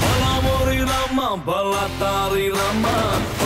bala mori lama, bala tari lama.